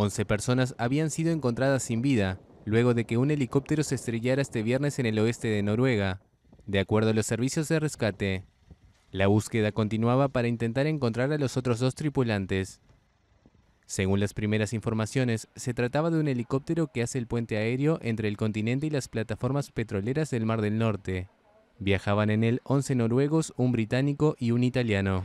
11 personas habían sido encontradas sin vida, luego de que un helicóptero se estrellara este viernes en el oeste de Noruega, de acuerdo a los servicios de rescate. La búsqueda continuaba para intentar encontrar a los otros dos tripulantes. Según las primeras informaciones, se trataba de un helicóptero que hace el puente aéreo entre el continente y las plataformas petroleras del Mar del Norte. Viajaban en él 11 noruegos, un británico y un italiano.